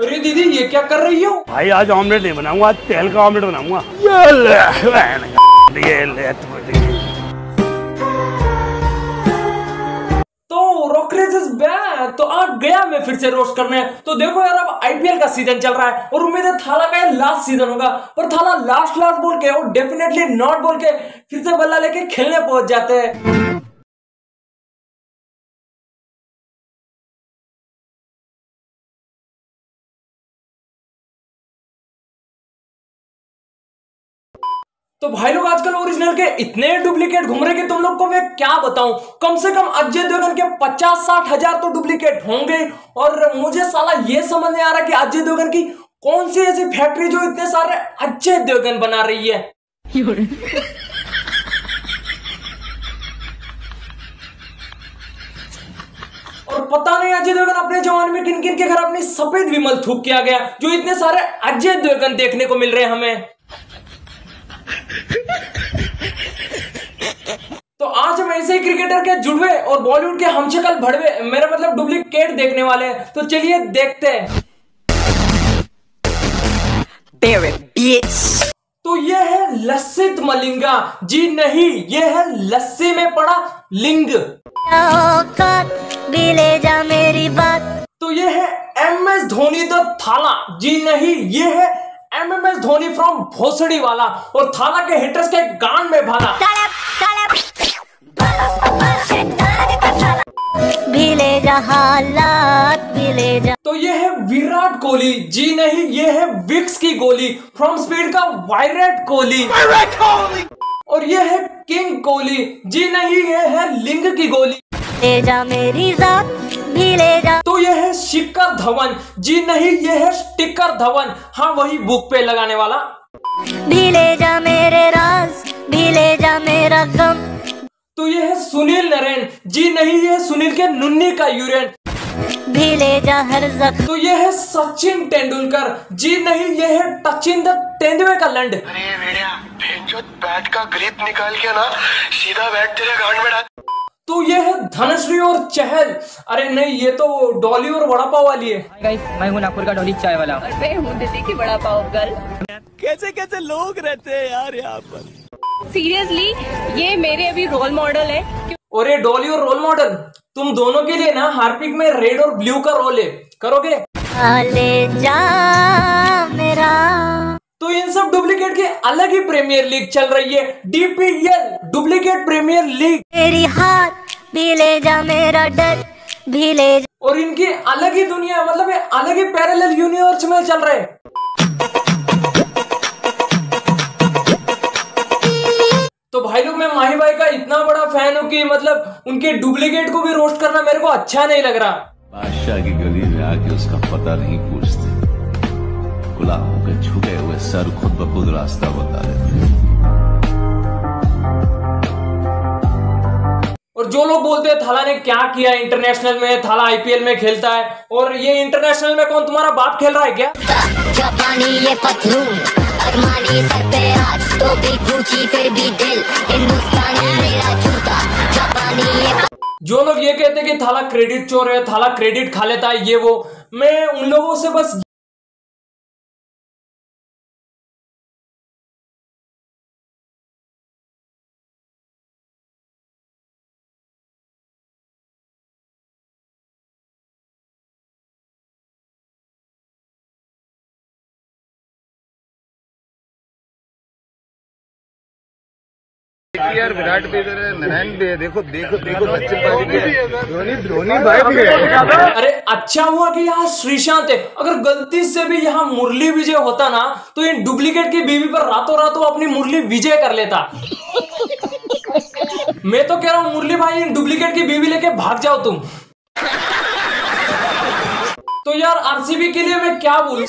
अरे दीदी ये क्या कर रही हो? भाई आज ऑमलेट नहीं बनाऊँगा आज तेल का ऑमलेट बनाऊँगा। ये ले, ये ले, तो तो आ गया मैं फिर से रोस्ट करने। तो देखो यार अब आईपीएल का सीज़न चल रहा है और उम्मीद है थाला का ये लास्ट सीज़न होगा। पर थाला लास्ट लास्ट बोल के और डेफिनेटली नॉट बोल के फिर से बल्ला लेके खेलने पहुँच जाते हैं। तो भाई लोग आजकल ओरिजिनल के इतने डुप्लीकेट घूम रहे कि तुम लोग को मैं क्या बताऊँ? कम से कम अजय देवगन के पचास साठ हज़ार तो डुप्लीकेट होंगे। और मुझे साला ये समझ नहीं आ रहा कि अजय देवगन की कौन सी ऐसी फैक्ट्री जो इतने सारे अजय देवगन बना रही है। और पता नहीं अजय देवगन अपने जवान में किन किन के घर अपनी सफ़ेद विमल थूक किया गया, जो इतने सारे अजय देवगन देखने को मिल रहे हैं हमें। आज हम ऐसे ही क्रिकेटर के जुड़वे और बॉलीवुड के हमशकल भड़वे मेरा मतलब डुप्लीकेट देखने वाले हैं। तो चलिए देखते हैं. तो ये है लसित मलिंगा। जी नहीं ये है लस्सी में पड़ा लिंग। ले जा मेरी बात। तो ये है M S Dhoni the Thala. जी नहीं ये है M M S Dhoni from भोसड़ी वाला। और थाला के हिटर्स के गान में भाला। तो ये है विराट कोहली। जी नहीं ये है विक्स की गोली फ्रॉम स्पीड का वायरट कोहली। और ये है किंग कोहली। जी नहीं ये है लिंग की गोली। ले जा मेरी जात भी ले जा। तो ये है शिखर धवन। जी नहीं ये है स्टिकर धवन। हाँ वही बुक पे लगाने वाला। भी ले जा मेरे राज भी ले जा मेरा गम। तो ये है सुनील नरेन जी नहीं ये सुनील के नुन्नी का यूरेन भी ले जा हर जख्म। तो ये है सचिन तेंदुलकर। जी नहीं ये है टचिन द तेंदुए का लंड। अरे भेड़िया बैट का ग्रिप निकाल के ना सीधा बैट तेरे गांड में डाल। तो ये है धनश्री और चहल। अरे नहीं ये तो डॉली और वड़ा पाव वाली है। गाइस मैं हूँ नागपुर का डॉली चाय वाला। मैं हूँ दिल्ली की बड़ा पाव गर्ल। कैसे कैसे लोग रहते हैं यार यहाँ पर? सीरियसली ये मेरे अभी रोल मॉडल है। और ये डॉली और रोल मॉडल तुम दोनों के लिए ना हार्पिक में रेड और ब्लू का रोल है। करोगे? आ ले जा मेरा। तो इन सब डुप्लीकेट की अलग ही प्रीमियर लीग चल रही है। डीपीएल डुप्लीकेट प्रीमियर लीग मेरी हाथ भी ले जा मेरा डर भी ले जा। और इनकी अलग ही दुनिया मतलब अलग ही पैरेलल यूनिवर्स में चल रहे हैं। भाई लोग मैं माही भाई का इतना बड़ा फ़ैन हूँ कि मतलब उनके डुप्लीकेट को भी रोस्ट करना मेरे को अच्छा नहीं लग रहा। बादशाह की गली में आके उसका पता नहीं पूछते। गुलामों के झुके हुए सर खुद ब खुद रास्ता बता देते और जो लोग बोलते हैं थाला ने क्या किया इंटरनेशनल में? थाला आईपीएल में खेलता है। और ये इंटरनेशनल में कौन तुम्हारा बाप खेल रहा है क्या? जापानी ये पथरूम अरमानी सर पे आज तो भी फिर भी दिल। मेरा जूता, जापानी जो लोग ये कहते हैं कि थाला क्रेडिट चोर है, थाला क्रेडिट खा लेता है, ये वो। मैं उन लोगों से बस यार विराट भी इधर है नारायण भी है। देखो देखो देखो बच्चे पार्टी के धोनी धोनी भाई भी है अरे अच्छा हुआ कि यहाँ श्रीशांत है। अगर गलती से भी यहाँ मुरली विजय होता ना तो इन डुप्लीकेट की बीवी पर रातों रातों अपनी मुरली विजय कर लेता। मैं तो कह रहा हूँ मुरली भाई इन डुप्लीकेट की बीवी लेके भाग जाओ तुम। तो यार आरसीबी के लिए मैं क्या बोलूँ?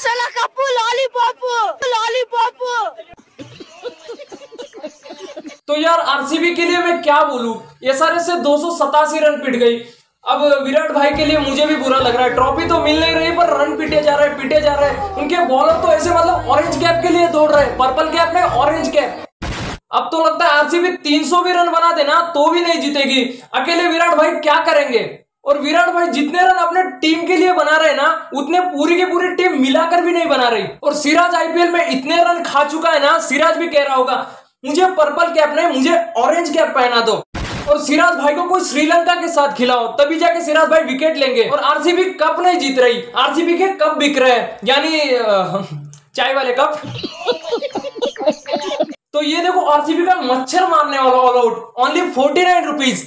तो यार आरसीबी के लिए मैं क्या बोलूँ? सारे से दो सौ सतासी रन पिट गई। अब विराट भाई के लिए मुझे भी बुरा लग रहा है। ट्रॉफी तो मिल नहीं रही, पर रन पिटे जा रहे हैं, पिटे जा रहे हैं। उनके बॉलर तो ऐसे मतलब ऑरेंज कैप के लिए दौड़ रहे हैं। पर्पल कैप में ऑरेंज कैप अब तो लगता है आरसीबी 300 भी रन बना देना तो भी नहीं जीतेगी। अकेले विराट भाई क्या करेंगे? और विराट भाई जितने रन अपने टीम के लिए बना रहे ना, उतने पूरी की पूरी टीम मिलाकर भी नहीं बना रही। और सिराज आईपीएल में इतने रन खा चुका है ना, सिराज भी कह रहा होगा मुझे पर्पल कैप नहीं, मुझे ऑरेंज कैप पहना दो। और सिराज भाई को कोई श्रीलंका के साथ खिलाओ, तभी जाके सिराज भाई विकेट लेंगे। और आरसीबी कप नहीं जीत रही। आरसीबी के कप बिक रहे हैं, यानी चाय वाले कप तो ये देखो आरसीबी का मच्छर मारने वाला All Out only forty nine rupees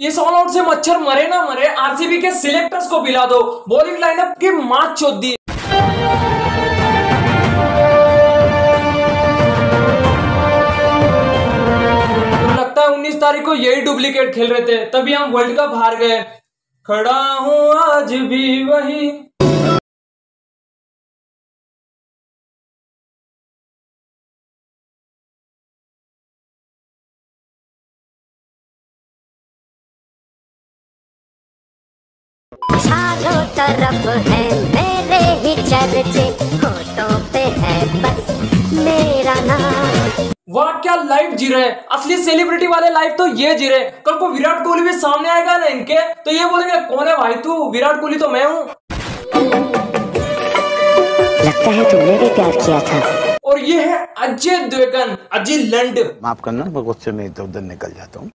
इस ऑल आउट से मच्छर मरे ना मरे आरसीबी के सिलेक्टर्स को पिला दो। बॉलिंग लाइनअप की मात चोद दी। तारीख को यही डुप्लीकेट खेल रहे थे, तभी हम वर्ल्ड कप हार गए। खड़ा हूँ आज भी वही। तरफ़ है मेरे ही चर्चे पे है बस मेरा नाम। वाह क्या लाइफ जी रहे हैं? असली सेलिब्रिटी वाले लाइफ तो ये जी रहे हैं। कल को विराट कोहली भी सामने आएगा ना इनके तो ये बोलेंगे कौन है भाई तू? विराट कोहली तो मैं हूँ। लगता है तुमने भी प्यार किया था। और ये है अजय देवगन अजय लंड। माफ़ करना मैं गुस्से में इधर उधर निकल जाता हूँ।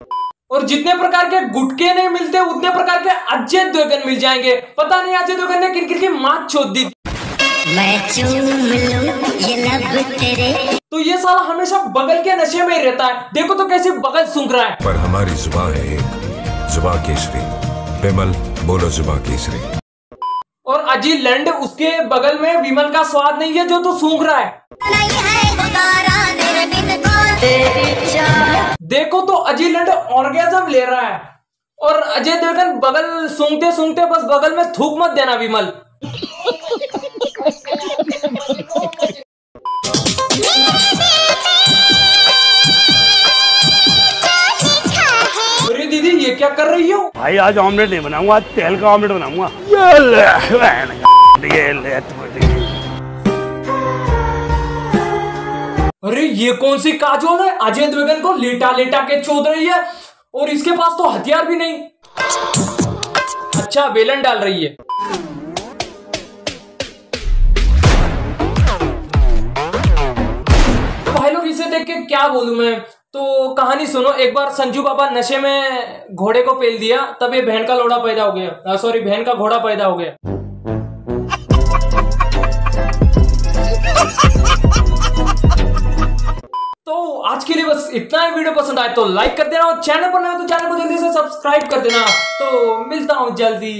और जितने प्रकार के गुटके नहीं मिलते उतने प्रकार के अजय देवगन मिल जाएँगे। पता नहीं अजय देवगन ने किन किन की मात छोड़ दी मैं चूम लूँ ये लब तेरे। तो ये साला हमेशा बगल के नशे में ही रहता है। देखो तो कैसे बगल सूंघ रहा है। पर हमारी जुबा है एक। जुबा केसरी। बिमल बोलो जुबा केसरी। और अजी लंड उसके बगल में विमल का स्वाद नहीं है जो तो सूंघ रहा है। देखो तो अजी लंड ऑर्गेजम ले रहा है। और अजय देवगन बगल सूंघते सूंघते बस बगल में थूक मत देना विमल। हो भाई आज ऑमलेट नहीं बनाऊँगा आज तेल का ऑमलेट बनाऊँगा। ये ले, ये ले, अरे ये कौन सी काजोल है? अजय देवगन को लेटा लेटा के चोद रही है और इसके पास तो हथियार भी नहीं। अच्छा बेलन डाल रही है। तो भाई लोग इसे देख के क्या बोलूँ मैं? तो कहानी सुनो, एक बार संजू बाबा नशे में घोड़े को पेल दिया, तब ये बहन का लोड़ा पैदा हो गया। सॉरी बहन का घोड़ा पैदा हो गया। तो आज के लिए बस इतना ही वीडियो पसंद आए तो लाइक कर देना और चैनल पर नए तो चैनल को जल्दी से सब्सक्राइब कर देना। तो मिलता हूँ जल्दी।